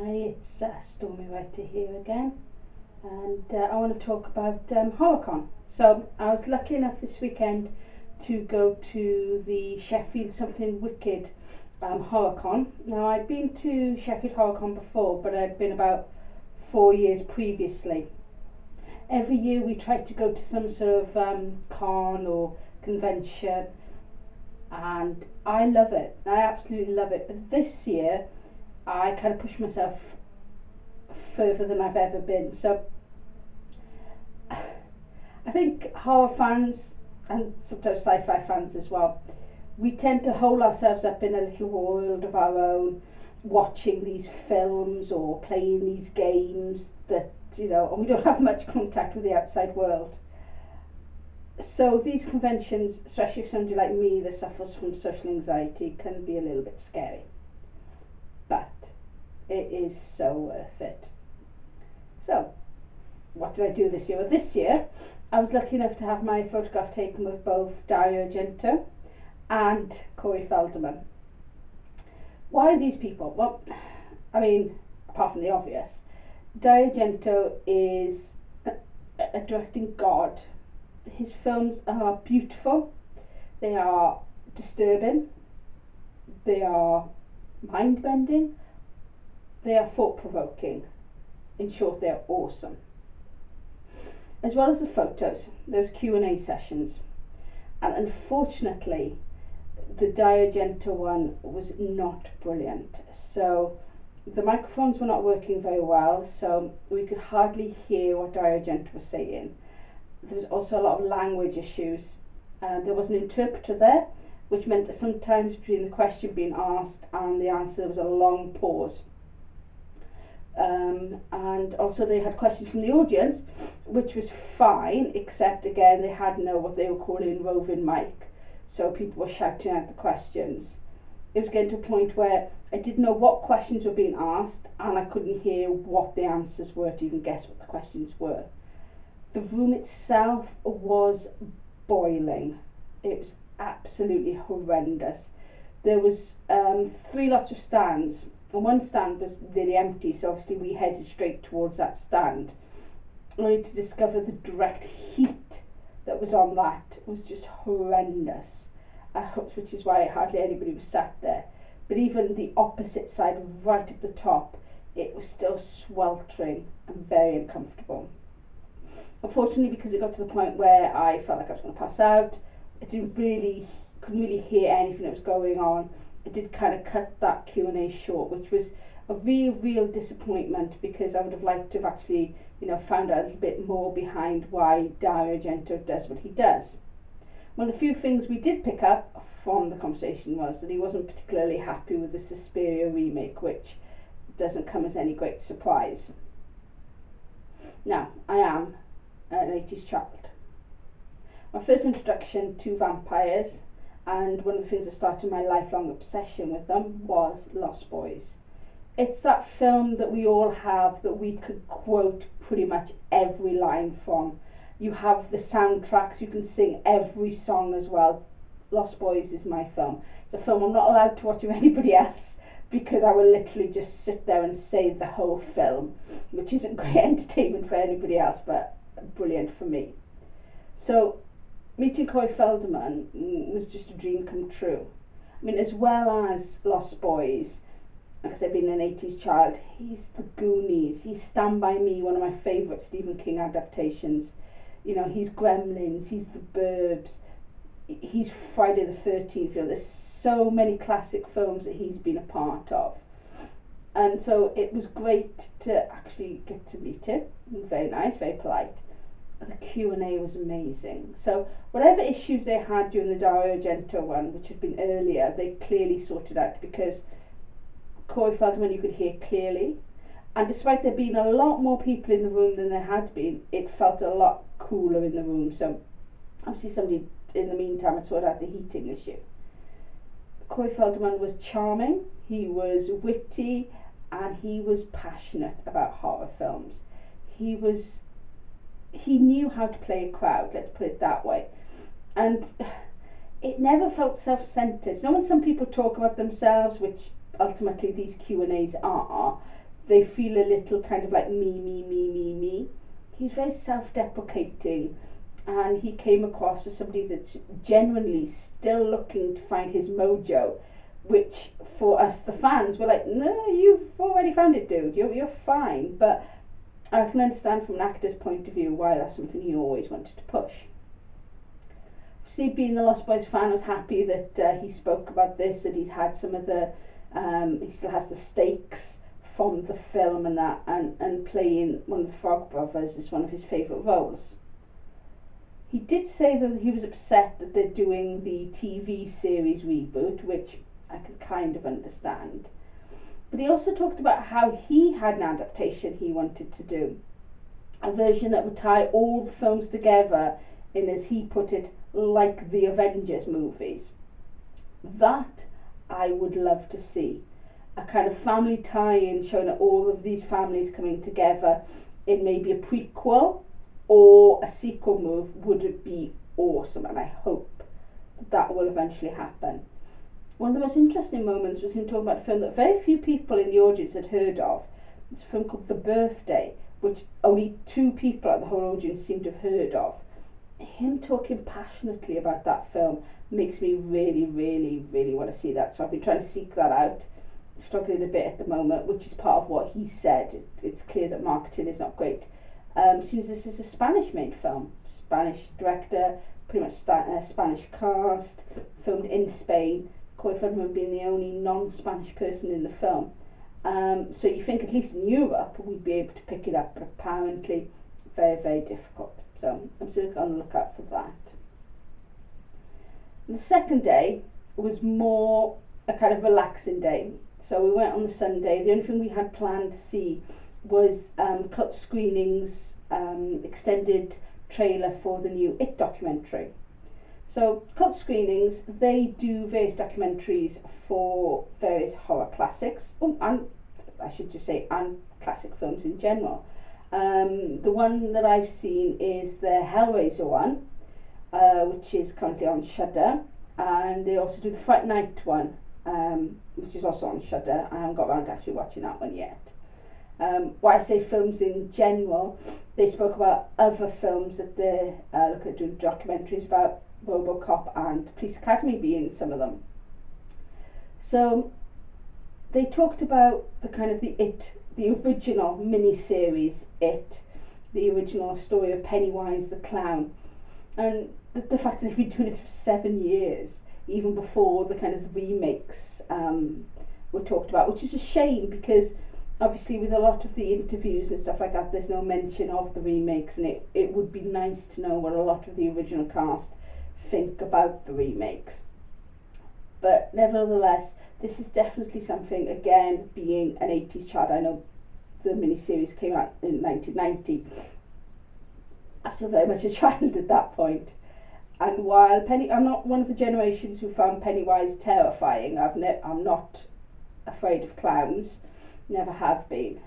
Hi, it's uh, Stormy Writer here again, and uh, I want to talk about um. So, I was lucky enough this weekend to go to the Sheffield Something Wicked um. Now, I'd been to Sheffield HorrorCon before, but I'd been about four years previously. Every year we try to go to some sort of um, con or convention, and I love it. I absolutely love it. But this year, I kind of pushed myself further than I've ever been. So I think horror fans and sometimes sci-fi fans as well, we tend to hold ourselves up in a little world of our own, watching these films or playing these games that you know, and we don't have much contact with the outside world. So these conventions, especially for somebody like me that suffers from social anxiety, can be a little bit scary. It is so worth it. So, what did I do this year? Well, this year I was lucky enough to have my photograph taken with both Dario Argento and Corey Feldman. Why these people? Well, I mean, apart from the obvious, Dario Argento is a, a directing god. His films are beautiful, they are disturbing, they are mind bending, they are thought provoking. In short, they are awesome. As well as the photos, those Q&A sessions. And unfortunately, the Dario one was not brilliant. So the microphones were not working very well, so we could hardly hear what Dario was saying. There was also a lot of language issues. Uh, there was an interpreter there, which meant that sometimes between the question being asked and the answer there was a long pause. Um, and also they had questions from the audience, which was fine, except again they had no what they were calling roving mic, so people were shouting out the questions. It was getting to a point where I didn't know what questions were being asked, and I couldn't hear what the answers were to even guess what the questions were. The room itself was boiling. It was absolutely horrendous. There was um, three lots of stands and one stand was nearly empty, so obviously we headed straight towards that stand, only to discover the direct heat that was on that was just horrendous, uh, which is why hardly anybody was sat there. But even the opposite side, right at the top, it was still sweltering and very uncomfortable. Unfortunately, because it got to the point where I felt like I was going to pass out, I didn't really, couldn't really hear anything that was going on I did kind of cut that Q&A short, which was a real, real disappointment because I would have liked to have actually, you know, found out a little bit more behind why Dario Argento does what he does. One of the few things we did pick up from the conversation was that he wasn't particularly happy with the Suspiria remake, which doesn't come as any great surprise. Now, I am an 80s child. My first introduction to vampires and one of the things that started my lifelong obsession with them was Lost Boys. It's that film that we all have that we could quote pretty much every line from. You have the soundtracks, you can sing every song as well. Lost Boys is my film. It's a film I'm not allowed to watch with anybody else because I will literally just sit there and say the whole film, which isn't great entertainment for anybody else, but brilliant for me. So meeting Corey Feldman was just a dream come true. I mean, as well as Lost Boys, because I've been an 80s child, he's The Goonies, he's Stand By Me, one of my favourite Stephen King adaptations. You know, he's Gremlins, he's The Burbs, he's Friday the 13th. You know, there's so many classic films that he's been a part of. And so it was great to actually get to meet him. Very nice, very polite the Q&A was amazing. So whatever issues they had during the Dario Argento one, which had been earlier, they clearly sorted out because Corey Feldman you could hear clearly. And despite there being a lot more people in the room than there had been, it felt a lot cooler in the room. So obviously somebody in the meantime had sorted out the heating issue. Corey Feldman was charming, he was witty, and he was passionate about horror films. He was he knew how to play a crowd, let's put it that way. And it never felt self-centered. You know when some people talk about themselves, which ultimately these Q&As are, they feel a little kind of like me, me, me, me, me. He's very self deprecating and he came across as somebody that's genuinely still looking to find his mojo, which for us, the fans, were like, no, you've already found it, dude, you're, you're fine. But I can understand from an actor's point of view why that's something he always wanted to push. See, being the Lost Boys fan, I was happy that uh, he spoke about this, that he'd had some of the, um, he still has the stakes from the film and that, and, and playing one of the Frog Brothers is one of his favourite roles. He did say that he was upset that they're doing the TV series reboot, which I can kind of understand. But he also talked about how he had an adaptation he wanted to do, a version that would tie all the films together in, as he put it, like the Avengers movies. That I would love to see. A kind of family tie in showing all of these families coming together in maybe a prequel or a sequel move would be awesome and I hope that, that will eventually happen. One of the most interesting moments was him talking about a film that very few people in the audience had heard of. It's a film called The Birthday, which only two people at the whole audience seemed to have heard of him talking passionately about that film makes me really, really, really want to see that. So I've been trying to seek that out. Struggling a bit at the moment, which is part of what he said. It, it's clear that marketing is not great. Um, since this is a Spanish-made film, Spanish director, pretty much sta- uh, Spanish cast, filmed in Spain. Corey Feldman being the only non-Spanish person in the film. Um, so you think at least in Europe we'd be able to pick it up, but apparently very, very difficult. So I'm still on the lookout for that. The second day was more a kind of relaxing day. So we went on the Sunday. The only thing we had planned to see was um, Cult screenings, um, extended trailer for the new It documentary. So Cult screenings, they do various documentaries for various horror classics, oh, and I should just say, and classic films in general. Um, the one that I've seen is the Hellraiser one, uh, which is currently on Shudder, and they also do the Fright Night one, um, which is also on Shudder. I haven't got around to actually watching that one yet. Um, why I say films in general, they spoke about other films that they uh, look at doing documentaries about RoboCop and Police Academy being some of them. So they talked about the kind of the it the original mini-series It, the original story of Pennywise the clown, and the, the fact that they've been doing it for seven years, even before the kind of remakes um, were talked about, which is a shame because obviously with a lot of the interviews and stuff like that, there's no mention of the remakes, and it, it would be nice to know what a lot of the original cast think about the remakes. But nevertheless, this is definitely something, again, being an 80s child. I know the miniseries came out in 1990. I was still very much a child at that point. And while Penny, I'm not one of the generations who found Pennywise terrifying. I've ne- I'm not afraid of clowns, never have been.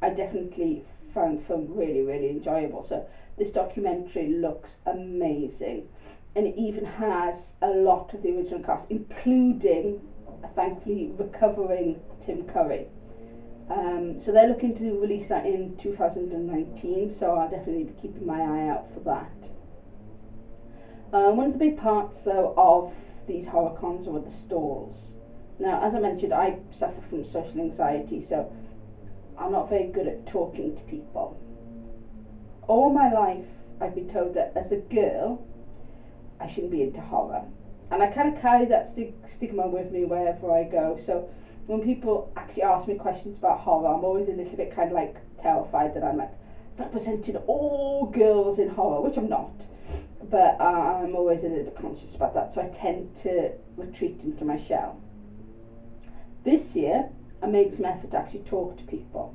I definitely found the film really, really enjoyable. So this documentary looks amazing, and it even has a lot of the original cast, including thankfully recovering Tim Curry. Um, so they're looking to release that in 2019, so I'll definitely be keeping my eye out for that. Um, one of the big parts though of these horror cons are the stalls. Now, as I mentioned, I suffer from social anxiety, so I'm not very good at talking to people. All my life, I've been told that as a girl, I shouldn't be into horror and I kind of carry that stig- stigma with me wherever I go. So when people actually ask me questions about horror, I'm always a little bit kind of like terrified that I'm like representing all girls in horror, which I'm not. But uh, I'm always a little bit conscious about that, so I tend to retreat into my shell. This year, I made some effort to actually talk to people.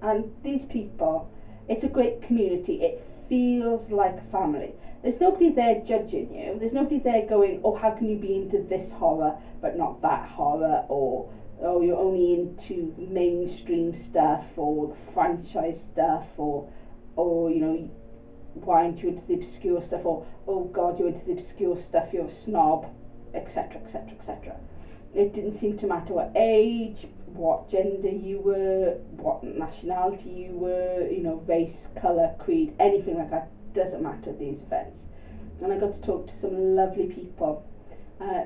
And these people, it's a great community. It feels like a family. There's nobody there judging you. There's nobody there going, oh, how can you be into this horror but not that horror? Or, oh, you're only into mainstream stuff or franchise stuff or, or you know, why aren't you into the obscure stuff? Or, oh, God, you're into the obscure stuff, you're a snob, etc., etc., etc. it didn't seem to matter what age, what gender you were, what nationality you were, you know, race, colour, creed, anything like that doesn't matter at these events. And I got to talk to some lovely people. Uh,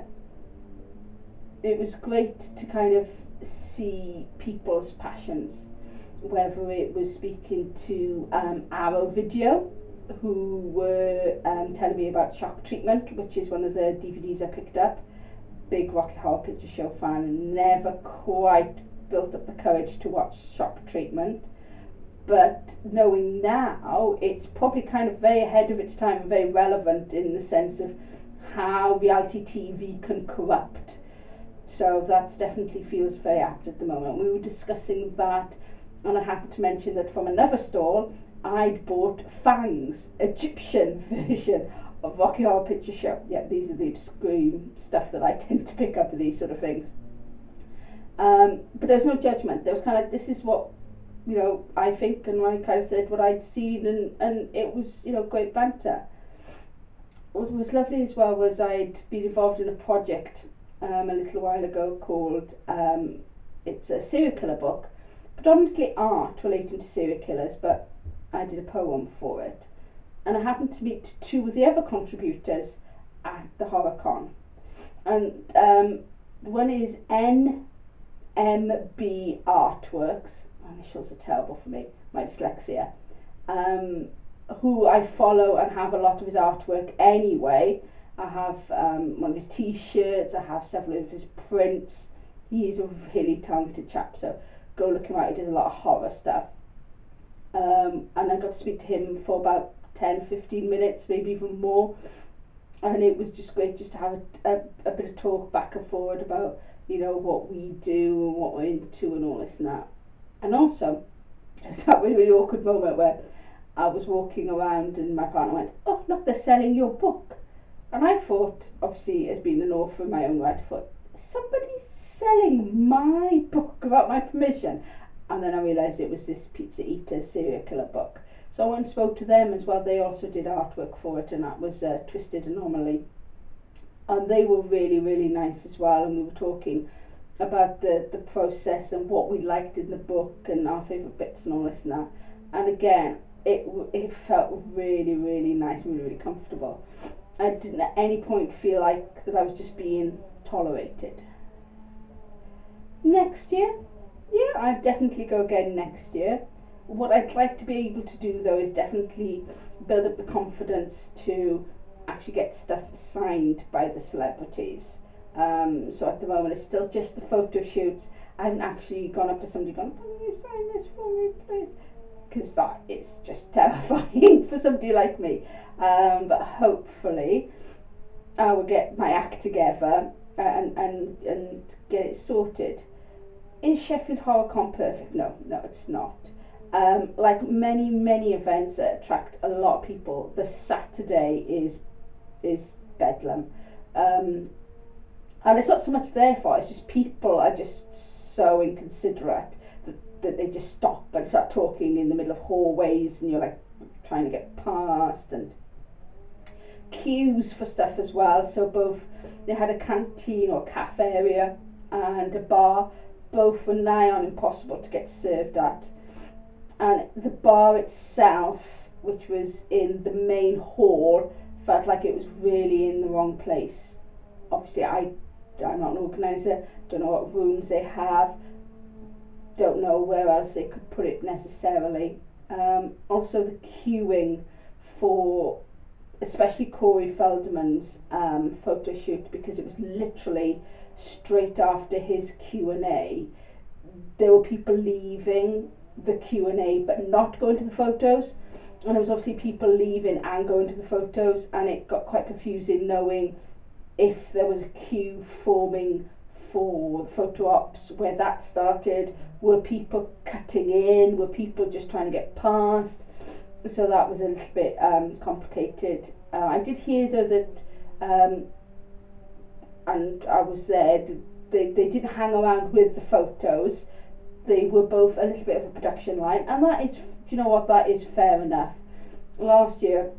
it was great to kind of see people's passions, whether it was speaking to um, Arrow Video, who were um, telling me about Shock Treatment, which is one of the DVDs I picked up. Big Rocky Horror Picture Show fan, and never quite built up the courage to watch Shock Treatment. But knowing now, it's probably kind of very ahead of its time and very relevant in the sense of how reality TV can corrupt. So that definitely feels very apt at the moment. We were discussing that, and I happened to mention that from another stall, I'd bought Fangs, Egyptian version of Rocky Horror Picture Show. Yeah, these are the obscure stuff that I tend to pick up these sort of things. Um, but there was no judgment. There was kind of this is what you know I think, and I kind of said what I'd seen, and and it was you know great banter. What was lovely as well was I'd been involved in a project um, a little while ago called um, it's a serial killer book, predominantly art relating to serial killers, but I did a poem for it, and I happened to meet two of the other contributors at the HorrorCon, and um, one is NMB Artworks, initials are terrible for me, my dyslexia, um, who I follow and have a lot of his artwork anyway. I have um, one of his t-shirts, I have several of his prints. He's a really talented chap, so go look him out. He does a lot of horror stuff. Um, and I got to speak to him for about 10, 15 minutes, maybe even more. And it was just great just to have a, a, a bit of talk back and forward about you know, what we do and what we're into and all this and that. And also, it's that really, awkward moment where I was walking around and my partner went, oh, look, they're selling your book. And I thought, obviously, as being an author in my own right, I thought, somebody's selling my book without my permission. And then I realised it was this Pizza Eater serial killer book. So I went and spoke to them as well. They also did artwork for it, and that was uh, Twisted Anomaly and they were really really nice as well and we were talking about the the process and what we liked in the book and our favorite bits and all this and that. And again it it felt really really nice really really comfortable. I didn't at any point feel like that I was just being tolerated. Next year? Yeah I'd definitely go again next year. What I'd like to be able to do though is definitely build up the confidence to actually get stuff signed by the celebrities. Um, so at the moment, it's still just the photo shoots. I haven't actually gone up to somebody going, "Can you sign this for me, please?" Because that is just terrifying for somebody like me. Um, but hopefully, I will get my act together and and and get it sorted. Is Sheffield HorrorCon perfect? No, no, it's not. Um, like many many events that attract a lot of people, the Saturday is is bedlam. Um, and it's not so much their fault, it's just people are just so inconsiderate that, that they just stop and start talking in the middle of hallways and you're like trying to get past and queues for stuff as well. So both they had a canteen or cafe area and a bar, both were nigh on impossible to get served at. And the bar itself, which was in the main hall, felt like it was really in the wrong place. Obviously, I, I'm not an organiser, don't know what rooms they have, don't know where else they could put it necessarily. Um, also, the queuing for especially Corey Feldman's um, photo shoot because it was literally straight after his Q&A. There were people leaving the Q&A but not going to the photos and there was obviously people leaving and going to the photos and it got quite confusing knowing if there was a queue forming for photo ops where that started were people cutting in were people just trying to get past? So that was a little bit um, complicated. Uh, I did hear though that um, and I was there they, they didn't hang around with the photos. They were both a little bit of a production line and that is do you know what? That is fair enough. Last year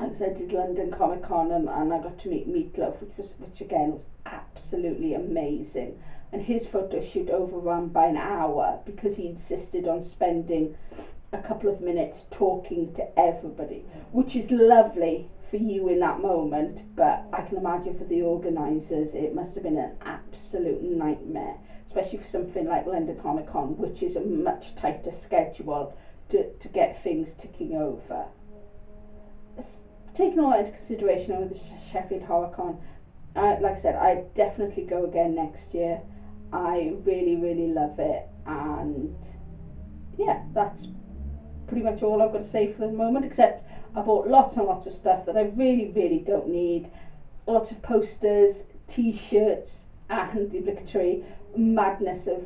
like I did London Comic Con and, and I got to meet Meatloaf, which was which again was absolutely amazing. And his photo shoot overrun by an hour because he insisted on spending a couple of minutes talking to everybody, which is lovely for you in that moment, but I can imagine for the organisers it must have been an absolute nightmare, especially for something like London Comic Con, which is a much tighter schedule to, to get things ticking over. Taking all that into consideration over the Sh- Sheffield Horrorcon, I, like I said, I definitely go again next year. I really, really love it, and yeah, that's pretty much all I've got to say for the moment, except I bought lots and lots of stuff that I really, really don't need. Lots of posters, t-shirts, and the obligatory madness of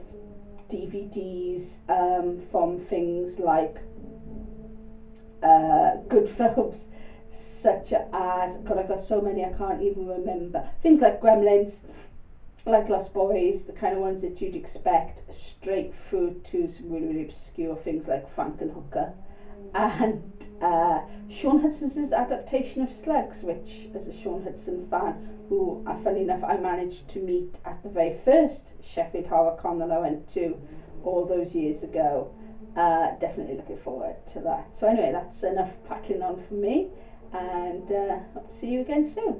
DVDs um, from things like uh, good films, such as God, I've got so many I can't even remember. Things like Gremlins, like Lost Boys, the kind of ones that you'd expect, straight through to some really, really obscure things like Frankenhooker and uh, Shaun Hutson's adaptation of Slugs, which, as a Shaun Hutson fan, who, uh, funny enough, I managed to meet at the very first Sheffield Horror Con that I went to all those years ago. Uh, definitely looking forward to that. So, anyway, that's enough packing on for me, and uh, hope see you again soon.